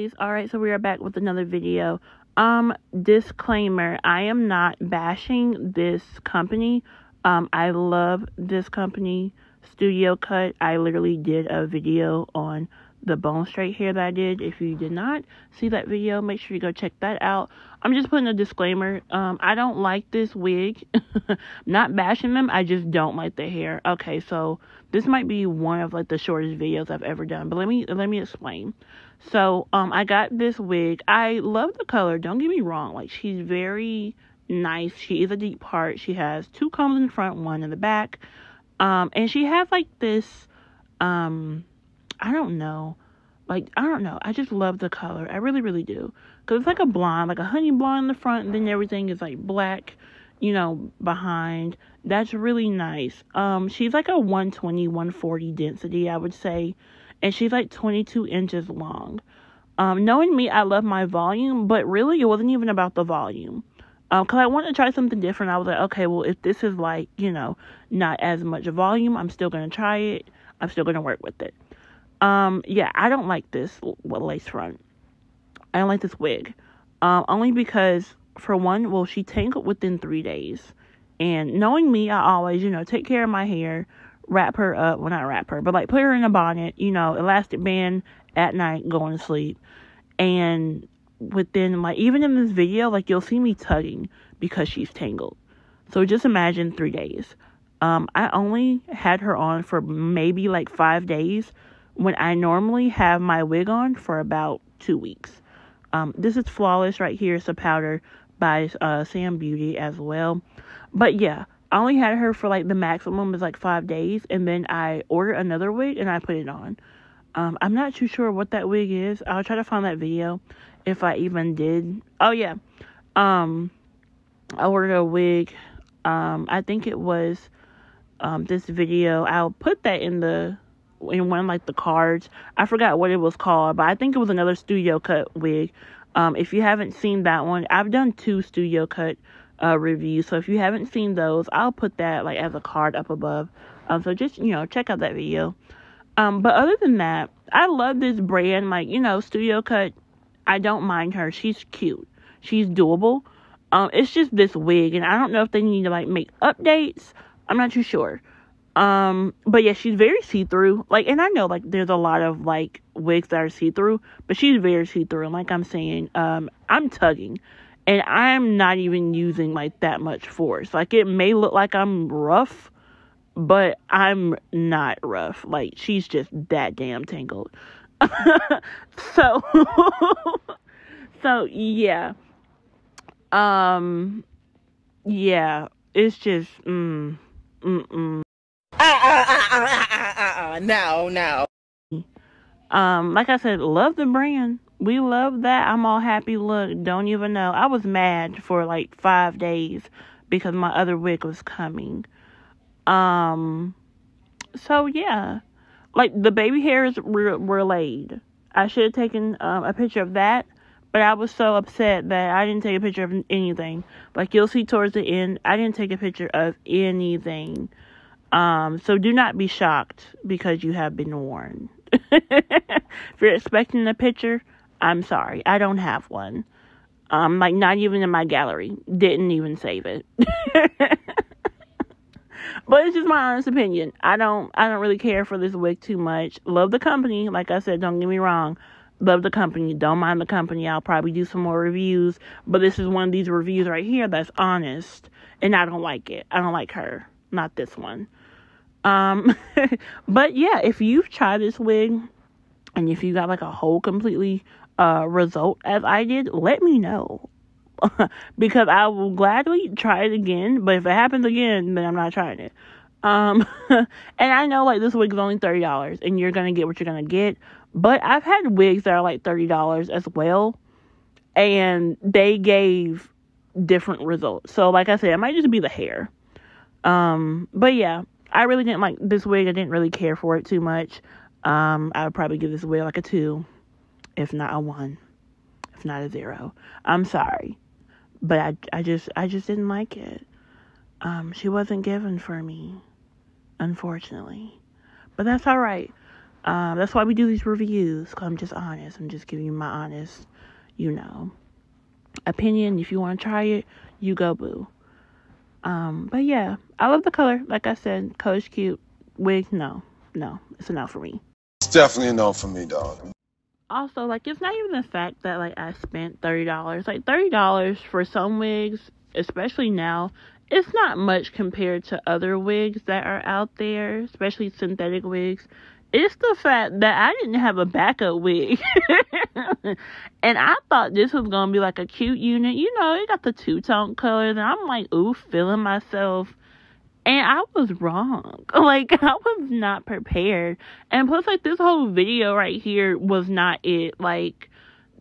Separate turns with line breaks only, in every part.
guys. All right, so we are back with another video. Um, disclaimer, I am not bashing this company. Um, I love this company, Studio Cut. I literally did a video on the bone straight hair that I did. If you did not see that video, make sure you go check that out. I'm just putting a disclaimer. Um, I don't like this wig. not bashing them, I just don't like the hair. Okay, so this might be one of like the shortest videos I've ever done, but let me let me explain. So, um, I got this wig. I love the color. Don't get me wrong. Like she's very nice. She is a deep part. She has two combs in the front, one in the back. Um, and she has like this um I don't know. Like, I don't know. I just love the color. I really, really do. Because it's like a blonde, like a honey blonde in the front, and then everything is like black, you know, behind. That's really nice. Um, she's like a 120, 140 density, I would say. And she's like 22 inches long. Um, knowing me, I love my volume, but really, it wasn't even about the volume. Um, cause I wanted to try something different. I was like, okay, well, if this is like, you know, not as much volume, I'm still gonna try it. I'm still gonna work with it. Um, yeah, I don't like this lace front. I don't like this wig. Um, only because, for one, well, she tangled within three days. And knowing me, I always, you know, take care of my hair, wrap her up. Well, not wrap her, but like put her in a bonnet, you know, elastic band at night, going to sleep. And within, like, even in this video, like, you'll see me tugging because she's tangled. So just imagine three days. Um, I only had her on for maybe like five days when I normally have my wig on for about two weeks. Um, this is Flawless right here. It's a powder by uh, Sam Beauty as well. But yeah, I only had her for like the maximum is like five days, and then I ordered another wig and I put it on. Um, I'm not too sure what that wig is. I'll try to find that video if I even did. Oh yeah, um, I ordered a wig. Um, I think it was um, this video. I'll put that in the in one like the cards. I forgot what it was called, but I think it was another studio cut wig. Um, if you haven't seen that one, I've done two studio cut uh, reviews. So if you haven't seen those, I'll put that like as a card up above. Um, so just you know check out that video. Um, but other than that, I love this brand. Like you know, studio cut. I don't mind her. She's cute. She's doable. Um, it's just this wig, and I don't know if they need to like make updates. I'm not too sure. Um, but yeah, she's very see through. Like, and I know like there's a lot of like wigs that are see through, but she's very see through. And like I'm saying, um, I'm tugging, and I'm not even using like that much force. Like it may look like I'm rough, but I'm not rough. Like she's just that damn tangled. so, so yeah. Um, yeah, it's just mm, mm, mm.
no, no.
Um, like I said, love the brand. We love that. I'm all happy. Look, don't even know. I was mad for like five days because my other wig was coming. Um, so yeah, like the baby hairs were, were laid. I should have taken um, a picture of that, but I was so upset that I didn't take a picture of anything. Like you'll see towards the end, I didn't take a picture of anything. Um, so do not be shocked because you have been warned. if you're expecting a picture, I'm sorry. I don't have one. Um, like not even in my gallery. Didn't even save it. but it's just my honest opinion. I don't I don't really care for this wig too much. Love the company, like I said, don't get me wrong. Love the company. Don't mind the company. I'll probably do some more reviews. But this is one of these reviews right here that's honest. And I don't like it. I don't like her. Not this one. Um, but yeah, if you've tried this wig and if you got like a whole completely uh result as I did, let me know. because I will gladly try it again, but if it happens again, then I'm not trying it. Um, and I know like this wig is only thirty dollars, and you're gonna get what you're gonna get. But I've had wigs that are like thirty dollars as well, and they gave different results. So like I said, it might just be the hair. Um, but yeah, I really didn't like this wig. I didn't really care for it too much. Um, I would probably give this wig like a two, if not a one, if not a zero. I'm sorry, but I, I just, I just didn't like it. Um, she wasn't given for me, unfortunately, but that's all right. Um, that's why we do these reviews. Cause I'm just honest. I'm just giving you my honest, you know, opinion. If you want to try it, you go boo. Um, but yeah, I love the color. Like I said, color's cute. Wig, no, no, it's a no for me.
It's definitely a no for me, dog.
Also, like it's not even the fact that like I spent thirty dollars. Like thirty dollars for some wigs, especially now, it's not much compared to other wigs that are out there, especially synthetic wigs. It's the fact that I didn't have a backup wig. and I thought this was going to be like a cute unit. You know, it got the two tone colors. And I'm like, ooh, feeling myself. And I was wrong. Like, I was not prepared. And plus, like, this whole video right here was not it. Like,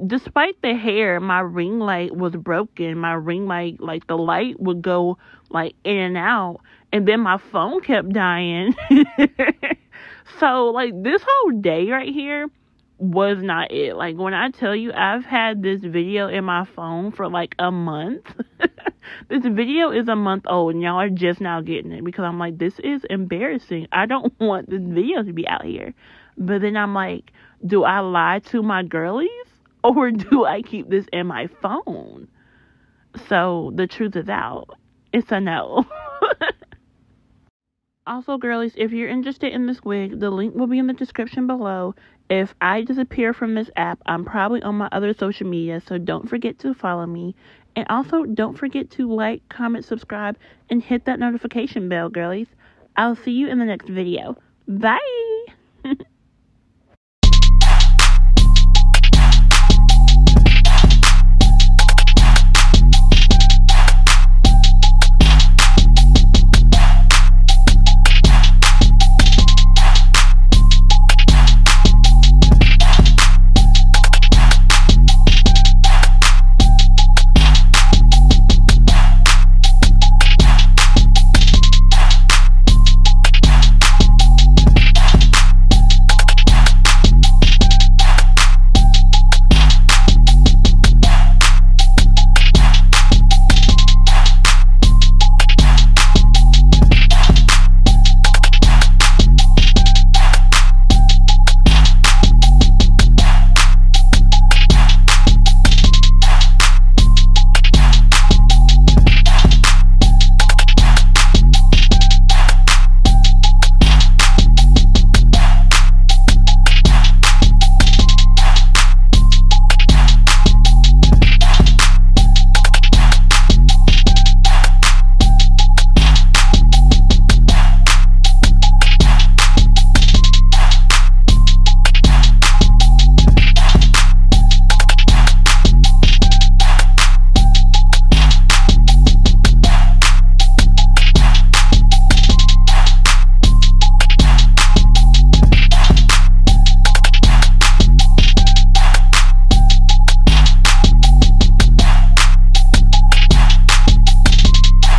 despite the hair, my ring light was broken. My ring light, like, the light would go, like, in and out. And then my phone kept dying. So, like, this whole day right here was not it. Like, when I tell you I've had this video in my phone for like a month, this video is a month old, and y'all are just now getting it because I'm like, this is embarrassing. I don't want this video to be out here. But then I'm like, do I lie to my girlies or do I keep this in my phone? So, the truth is out. It's a no. Also, girlies, if you're interested in this wig, the link will be in the description below. If I disappear from this app, I'm probably on my other social media, so don't forget to follow me. And also, don't forget to like, comment, subscribe, and hit that notification bell, girlies. I'll see you in the next video. Bye!